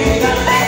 Mira.